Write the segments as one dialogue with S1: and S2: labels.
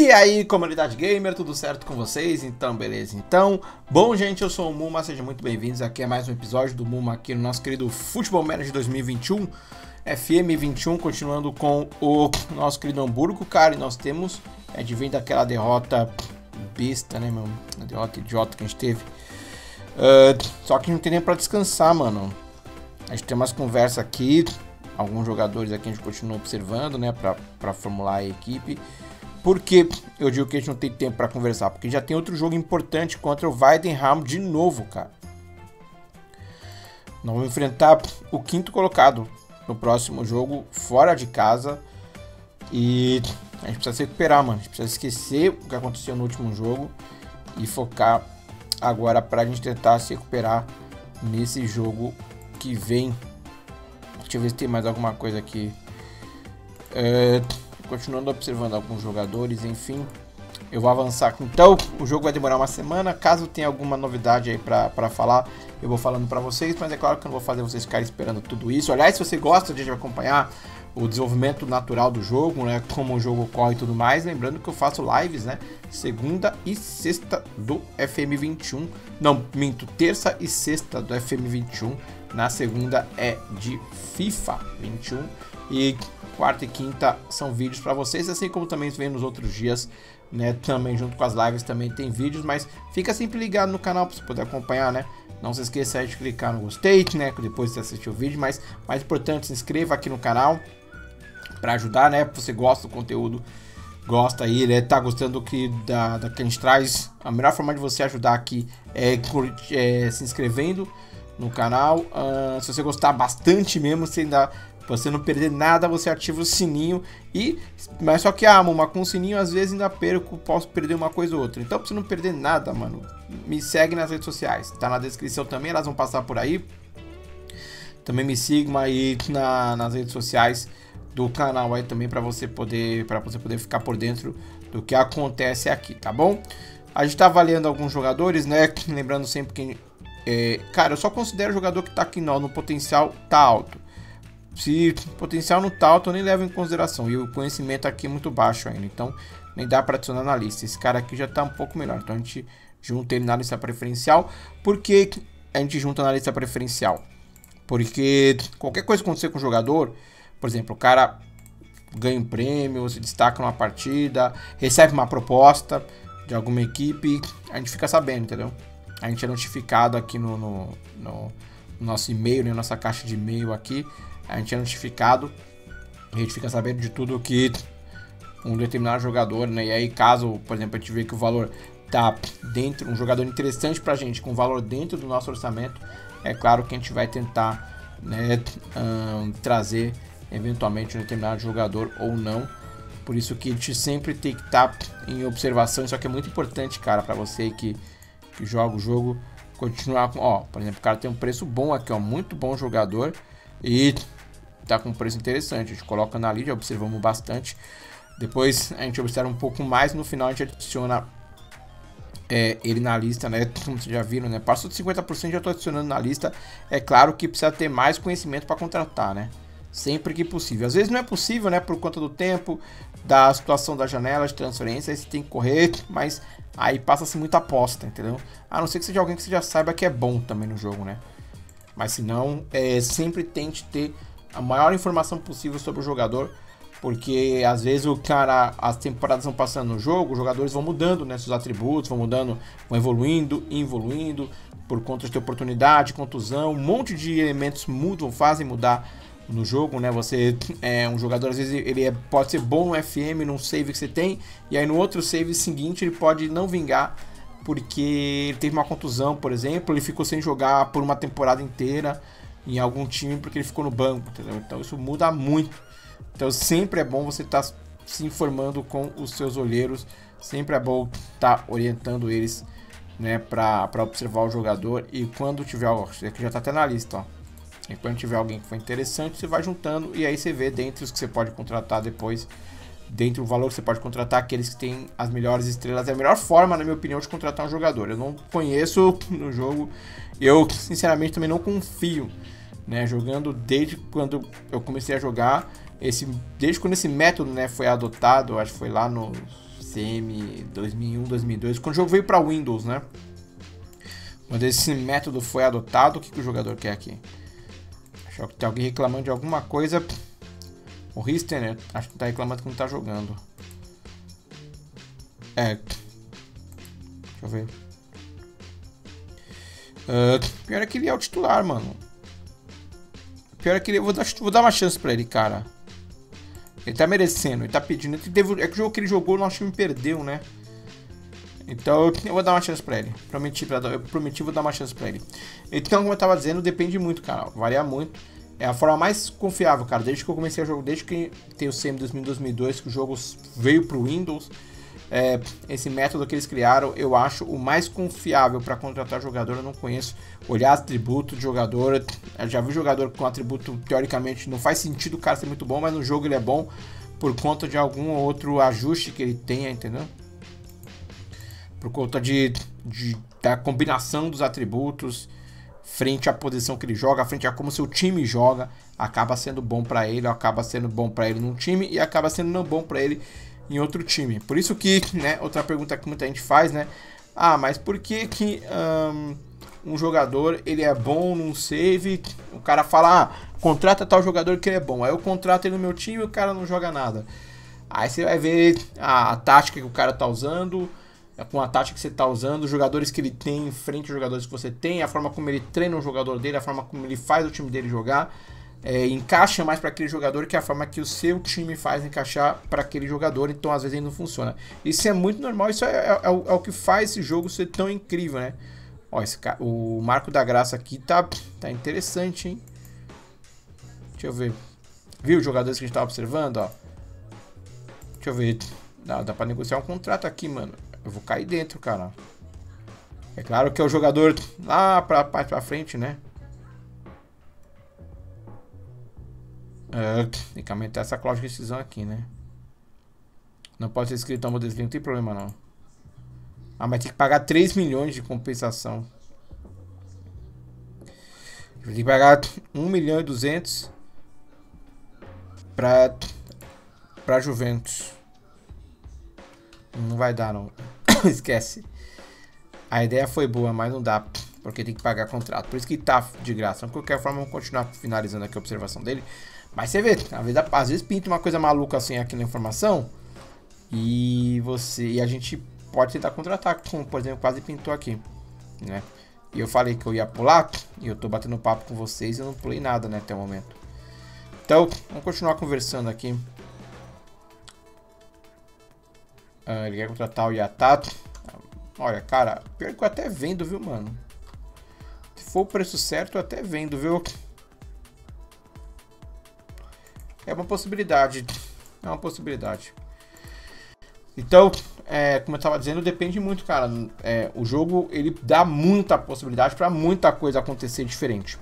S1: E aí, comunidade gamer, tudo certo com vocês? Então, beleza? Então, bom, gente, eu sou o Muma, sejam muito bem-vindos aqui a mais um episódio do Muma aqui no nosso querido Futebol Manager 2021, FM21, continuando com o nosso querido Hamburgo, cara, e nós temos, é, de vir daquela derrota besta, né, meu? A derrota idiota que a gente teve. Uh, só que não tem nem pra descansar, mano. A gente tem umas conversas aqui, alguns jogadores aqui a gente continua observando, né, pra, pra formular a equipe. Por que eu digo que a gente não tem tempo para conversar? Porque já tem outro jogo importante contra o Weidenham de novo, cara. Nós vamos enfrentar o quinto colocado no próximo jogo, fora de casa. E a gente precisa se recuperar, mano. A gente precisa esquecer o que aconteceu no último jogo e focar agora para a gente tentar se recuperar nesse jogo que vem. Deixa eu ver se tem mais alguma coisa aqui. É continuando observando alguns jogadores, enfim. Eu vou avançar. Então, o jogo vai demorar uma semana. Caso tenha alguma novidade aí pra, falar, eu vou falando pra vocês. Mas é claro que eu não vou fazer vocês ficarem esperando tudo isso. Aliás, se você gosta de acompanhar o desenvolvimento natural do jogo, né? Como o jogo corre e tudo mais. Lembrando que eu faço lives, né? Segunda e sexta do FM21. Não, minto, terça e sexta do FM21. Na segunda é de FIFA 21. E quarta e quinta são vídeos para vocês, assim como também vem nos outros dias, né? Também junto com as lives também tem vídeos, mas fica sempre ligado no canal para você poder acompanhar, né? Não se esqueça de clicar no gostei, né? Depois de assistir o vídeo, mas mais importante, se inscreva aqui no canal para ajudar, né? Você gosta do conteúdo, gosta aí, né? Tá gostando que da, da que a gente traz. A melhor forma de você ajudar aqui é, é se inscrevendo no canal. Uh, se você gostar bastante mesmo, você ainda Pra você não perder nada, você ativa o sininho e. Mas só que, ah, mano, com o sininho às vezes ainda perco, posso perder uma coisa ou outra. Então, pra você não perder nada, mano, me segue nas redes sociais. Tá na descrição também, elas vão passar por aí. Também me sigam aí na, nas redes sociais do canal aí também para você poder para você poder ficar por dentro do que acontece aqui, tá bom? A gente tá avaliando alguns jogadores, né? Lembrando sempre que é, cara, eu só considero o jogador que tá aqui no, no potencial tá alto. Se potencial não tá alto, eu nem levo em consideração. E o conhecimento aqui é muito baixo ainda. Então, nem dá para adicionar na lista. Esse cara aqui já está um pouco melhor. Então, a gente junta ele na lista preferencial. Por que a gente junta na lista preferencial? Porque qualquer coisa que acontecer com o jogador, por exemplo, o cara ganha um prêmio, se destaca numa partida, recebe uma proposta de alguma equipe, a gente fica sabendo, entendeu? A gente é notificado aqui no, no, no nosso e-mail, na né, nossa caixa de e-mail aqui, a gente é notificado, a gente fica sabendo de tudo que um determinado jogador, né? E aí, caso, por exemplo, a gente vê que o valor tá dentro, um jogador interessante pra gente, com valor dentro do nosso orçamento, é claro que a gente vai tentar né, um, trazer eventualmente um determinado jogador ou não. Por isso que a gente sempre tem que estar tá em observação. Isso aqui é muito importante, cara, para você que, que joga o jogo. Continuar com, ó, por exemplo, o cara tem um preço bom aqui, ó, muito bom jogador. E tá com um preço interessante. A gente coloca na lista, observamos bastante. Depois a gente observa um pouco mais, no final a gente adiciona é, ele na lista, né? Como vocês já viram, né? Passou de 50%, já estou adicionando na lista. É claro que precisa ter mais conhecimento para contratar, né? Sempre que possível. Às vezes não é possível, né? Por conta do tempo, da situação da janela de transferência, aí você tem que correr, mas aí passa-se muita aposta, entendeu? A não ser que seja alguém que você já saiba que é bom também no jogo, né? Mas se não, é, sempre tente ter a maior informação possível sobre o jogador, porque às vezes o cara, as temporadas vão passando no jogo, os jogadores vão mudando, né, seus atributos, vão mudando, vão evoluindo, evoluindo, por conta de oportunidade, contusão, um monte de elementos mudam, fazem mudar no jogo, né? Você é um jogador, às vezes ele é, pode ser bom no FM, num save que você tem, e aí no outro save seguinte ele pode não vingar porque ele teve uma contusão, por exemplo, ele ficou sem jogar por uma temporada inteira em algum time porque ele ficou no banco, entendeu? Então isso muda muito. Então sempre é bom você estar tá se informando com os seus olheiros, sempre é bom estar tá orientando eles, né, para observar o jogador e quando tiver, ó, aqui já está até na lista, ó. E quando tiver alguém que for interessante, você vai juntando e aí você vê dentre os que você pode contratar depois, dentro do valor que você pode contratar aqueles que têm as melhores estrelas. É a melhor forma, na minha opinião, de contratar um jogador. Eu não conheço no jogo, eu sinceramente também não confio né? Jogando desde quando eu comecei a jogar, esse, desde quando esse método, né, foi adotado, acho que foi lá no CM 2001, 2002, quando o jogo veio para Windows, né? Quando esse método foi adotado, o que, que o jogador quer aqui? Acho que tem alguém reclamando de alguma coisa. O Rister, né? Acho que tá reclamando que não tá jogando. É. Deixa eu ver. Uh, pior é que ele é o titular, mano. Pior é que ele, vou dar, vou dar uma chance pra ele, cara. Ele tá merecendo, ele tá pedindo. Ele teve, é que o jogo que ele jogou, o nosso time perdeu, né? Então eu vou dar uma chance pra ele. Prometi, pra, eu prometi vou dar uma chance pra ele. Então, como eu tava dizendo, depende muito, cara. Varia muito. É a forma mais confiável, cara. Desde que eu comecei a jogar, desde que tem o CM 2002, que o jogo veio pro Windows. É, esse método que eles criaram, eu acho o mais confiável para contratar jogador. Eu não conheço. Olhar atributo de jogador. Eu já vi jogador com atributo, teoricamente, não faz sentido o cara ser muito bom, mas no jogo ele é bom por conta de algum outro ajuste que ele tenha, entendeu? por conta de, de, da combinação dos atributos frente à posição que ele joga, frente a como seu time joga, acaba sendo bom para ele, acaba sendo bom para ele num time e acaba sendo não bom para ele em outro time. Por isso que, né, outra pergunta que muita gente faz, né? Ah, mas por que que um, um jogador ele é bom num save? O cara fala, ah, contrata tal jogador que ele é bom. Aí eu contrato ele no meu time e o cara não joga nada. Aí você vai ver a, a tática que o cara tá usando, é com a tática que você está usando, os jogadores que ele tem em frente aos jogadores que você tem, a forma como ele treina o jogador dele, a forma como ele faz o time dele jogar, é, encaixa mais para aquele jogador que é a forma que o seu time faz encaixar para aquele jogador, então às vezes ele não funciona. Isso é muito normal, isso é, é, é, o, é o, que faz esse jogo ser tão incrível, né? Ó, esse cara, o Marco da Graça aqui tá, tá interessante, hein? Deixa eu ver. Viu os jogadores que a gente tava observando, ó? Deixa eu ver. Dá, dá pra negociar um contrato aqui, mano. Eu vou cair dentro, cara. É claro que é o jogador lá pra parte pra frente, né? É, tem que aumentar essa cláusula de rescisão aqui, né? Não pode ser escrito a modelo, não tem problema não. Ah, mas tem que pagar 3 milhões de compensação. Tem que pagar 1 milhão e 200 pra, pra Juventus. Não vai dar não. Esquece. A ideia foi boa, mas não dá, porque tem que pagar contrato. Por isso que tá de graça. De qualquer forma, vamos continuar finalizando aqui a observação dele. Mas você vê, às vezes, às vezes pinta uma coisa maluca assim aqui na informação. E você. E a gente pode tentar contratar, como por exemplo, quase pintou aqui. Né? E eu falei que eu ia pular, e eu tô batendo papo com vocês e eu não pulei nada né, até o momento. Então, vamos continuar conversando aqui. Ah, ele quer contratar o Yatato. Olha, cara, pior que eu até vendo, viu, mano? Se for o preço certo, eu até vendo, viu? É uma possibilidade. É uma possibilidade. Então, é, como eu estava dizendo, depende muito, cara. É, o jogo ele dá muita possibilidade para muita coisa acontecer diferente.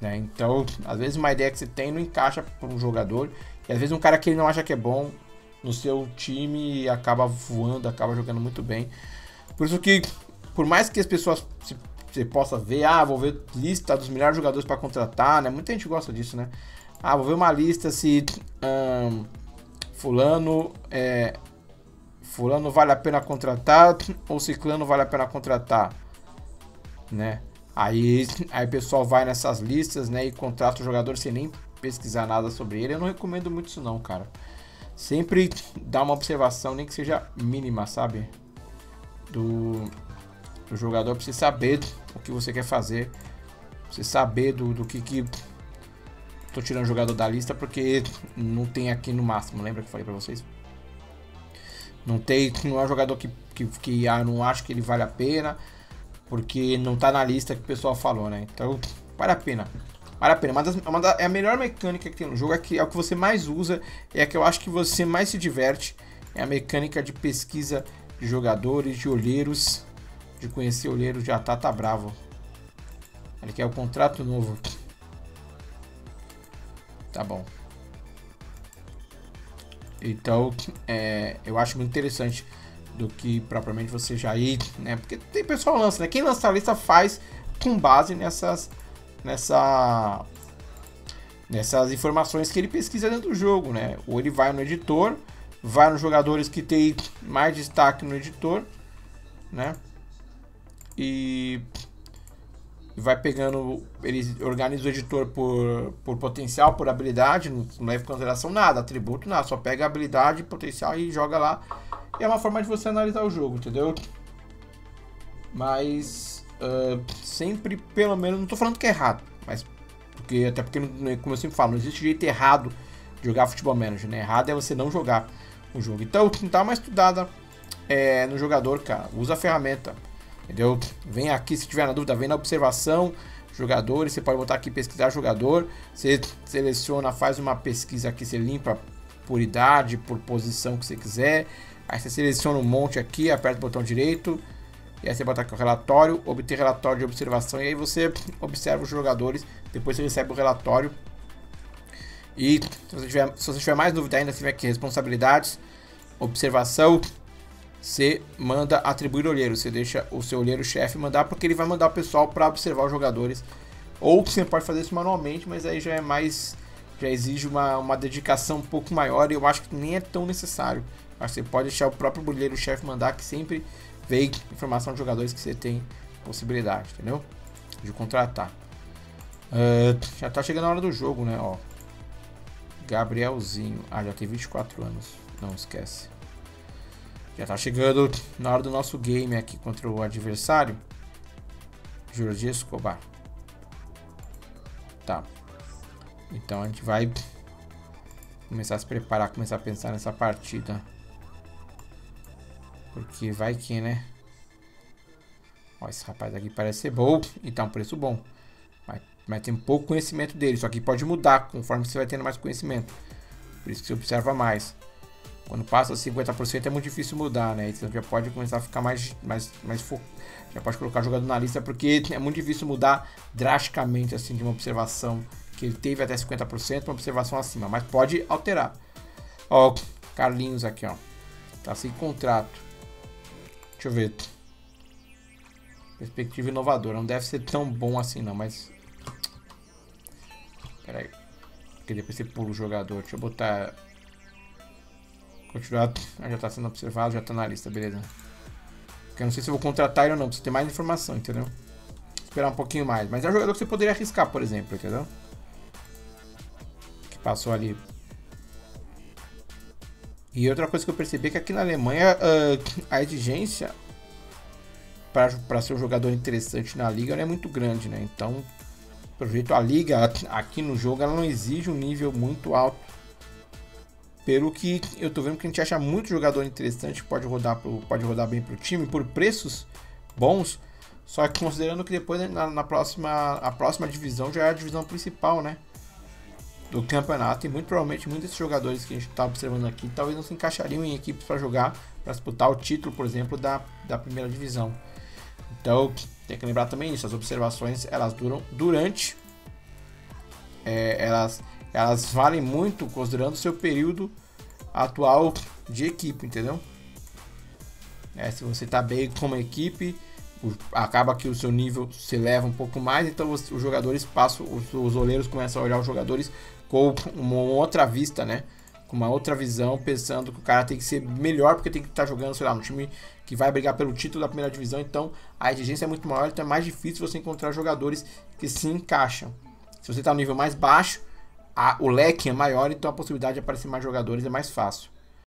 S1: Né? Então, às vezes uma ideia que você tem não encaixa para um jogador. E às vezes um cara que ele não acha que é bom no seu time acaba voando, acaba jogando muito bem. Por isso que, por mais que as pessoas se, você possa ver, ah, vou ver lista dos melhores jogadores para contratar, né? Muita gente gosta disso, né? Ah, vou ver uma lista se fulano é, fulano vale a pena contratar ou ciclano vale a pena contratar, né? Aí, aí o pessoal vai nessas listas, né, e contrata o jogador sem nem pesquisar nada sobre ele. Eu não recomendo muito isso não, cara sempre dá uma observação, nem que seja mínima, sabe? Do, do jogador pra você saber o que você quer fazer. Pra você saber do, do que que. Tô tirando o jogador da lista porque não tem aqui no máximo, lembra que eu falei pra vocês? Não tem. Não é um jogador que, que, que ah, não acho que ele vale a pena. Porque não tá na lista que o pessoal falou, né? Então, vale a pena. Vale a pena. Uma das, uma da, é a melhor mecânica que tem no jogo, é, que, é o que você mais usa, é a que eu acho que você mais se diverte. É a mecânica de pesquisa de jogadores, de olheiros, de conhecer olheiros de Atata tá Bravo. Ele quer o contrato novo. Tá bom. Então, é, eu acho muito interessante do que propriamente você já ir, né? Porque tem pessoal lança, né? Quem lança a lista faz com base nessas nessa nessas informações que ele pesquisa dentro do jogo, né? Ou ele vai no editor, vai nos jogadores que tem mais destaque no editor, né? E vai pegando, ele organiza o editor por, por potencial, por habilidade, não, leva em consideração nada, atributo nada, só pega habilidade, potencial e joga lá. E é uma forma de você analisar o jogo, entendeu? Mas uh, sempre, pelo menos, não tô falando que é errado, mas porque até porque, como eu sempre falo, não existe jeito errado de jogar futebol manager, né? Errado é você não jogar o jogo. Então, dá uma estudada é, no jogador, cara. Usa a ferramenta, entendeu? Vem aqui, se tiver na dúvida, vem na observação, jogadores. Você pode botar aqui pesquisar jogador. Você seleciona, faz uma pesquisa aqui, você limpa por idade, por posição que você quiser. Aí você seleciona um monte aqui, aperta o botão direito. E aí você bota aqui o relatório, obter relatório de observação. E aí você observa os jogadores. Depois você recebe o relatório e se você, tiver, se você tiver mais dúvida ainda, você tiver aqui responsabilidades, observação, você manda atribuir olheiro. Você deixa o seu olheiro-chefe mandar, porque ele vai mandar o pessoal para observar os jogadores. Ou você pode fazer isso manualmente, mas aí já é mais. Já exige uma, uma dedicação um pouco maior e eu acho que nem é tão necessário. Que você pode deixar o próprio olheiro-chefe mandar, que sempre vem informação de jogadores que você tem possibilidade, entendeu? De contratar. Uh, já tá chegando a hora do jogo, né? Ó, Gabrielzinho. Ah, já tem 24 anos. Não esquece. Já tá chegando na hora do nosso game aqui contra o adversário. Jorge Escobar. Tá. Então a gente vai começar a se preparar, começar a pensar nessa partida. Porque vai que, né? Ó, esse rapaz aqui parece ser bom e tá um preço bom. Mas tem pouco conhecimento dele. Isso aqui pode mudar conforme você vai tendo mais conhecimento. Por isso que você observa mais. Quando passa 50% é muito difícil mudar, né? Então já pode começar a ficar mais, mais, mais. Já pode colocar jogador na lista porque é muito difícil mudar drasticamente assim de uma observação que ele teve até 50% para uma observação acima. Mas pode alterar. Ó, Carlinhos aqui, ó. Tá sem contrato. Deixa eu ver. Perspectiva inovadora. Não deve ser tão bom assim não, mas Pera aí. Porque depois você pula o jogador. Deixa eu botar... Continuar. Ah, já tá sendo observado, já tá na lista, beleza. Porque eu não sei se eu vou contratar ele ou não. Precisa ter mais informação, entendeu? Esperar um pouquinho mais. Mas é um jogador que você poderia arriscar, por exemplo, entendeu? Que passou ali. E outra coisa que eu percebi é que aqui na Alemanha uh, a exigência para ser um jogador interessante na liga não é muito grande, né? Então pelo jeito a liga aqui no jogo ela não exige um nível muito alto. Pelo que eu tô vendo que a gente acha muito jogador interessante, pode rodar, pro, pode rodar bem pro time por preços bons. Só que considerando que depois né, na, na, próxima, a próxima divisão já é a divisão principal, né? Do campeonato. E muito provavelmente muitos desses jogadores que a gente está observando aqui talvez não se encaixariam em equipes para jogar, para disputar o título, por exemplo, da, da primeira divisão. Então, tem que lembrar também isso, as observações elas duram durante, é, elas, elas valem muito considerando o seu período atual de equipe, entendeu? É, se você está bem como equipe, acaba que o seu nível se eleva um pouco mais, então os, os jogadores passam, os, os olheiros começam a olhar os jogadores com uma outra vista, né? com uma outra visão, pensando que o cara tem que ser melhor porque tem que estar tá jogando, sei lá, no time que vai brigar pelo título da primeira divisão. Então a exigência é muito maior, então é mais difícil você encontrar jogadores que se encaixam. Se você está no nível mais baixo, a, o leque é maior, então a possibilidade de aparecer mais jogadores é mais fácil.